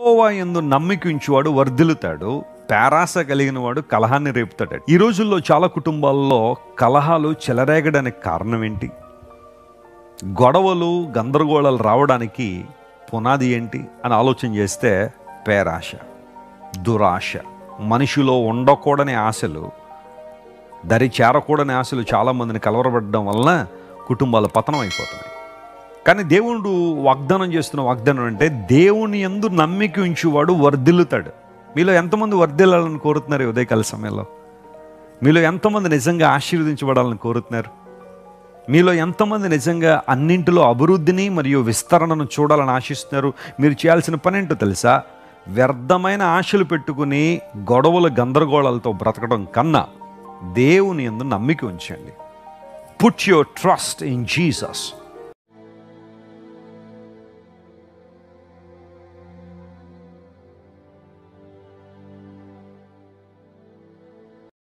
యహోవా ఎందు నమ్మికించువాడు వర్ధిల్లుతాడు పేరాస కలిగిన వాడు కలహాన్ని రేపుతాడు. ఈ రోజుల్లో చాలా కుటుంబాల్లో కలహాలు చెలరేగడానికి కారణం ఏంటి? గొడవలు గందరగోళాలు రావడానికి పునాది ఏంటి అని ఆలోచన చేస్తే పేరాశ దురాశ. మనిషిలో ఉండకూడని ఆశలు దరి చేరకూడని ఆశలు చాలామందిని కలవరపడడం వలన కుటుంబాలు పతనం అయిపోతున్నాయి. కానీ దేవుడు వాగ్దానం చేస్తున్న వాగ్దానం అంటే దేవుని ఎందు నమ్మిక ఉంచువాడు వర్ధిల్లుతాడు. మీలో ఎంతమంది వర్ధిల్లాలని కోరుతున్నారు ఈ ఉదయకాల సమయంలో? మీలో ఎంతమంది నిజంగా ఆశీర్వదించబడాలని కోరుతున్నారు? మీలో ఎంతమంది నిజంగా అన్నింటిలో అభివృద్ధిని మరియు విస్తరణను చూడాలని ఆశిస్తున్నారు? మీరు చేయాల్సిన పని ఏంటో తెలుసా? వ్యర్థమైన ఆశలు పెట్టుకుని గొడవల గందరగోళాలతో బ్రతకడం కన్నా దేవుని ఎందు నమ్మిక ఉంచండి. Put your trust in Jesus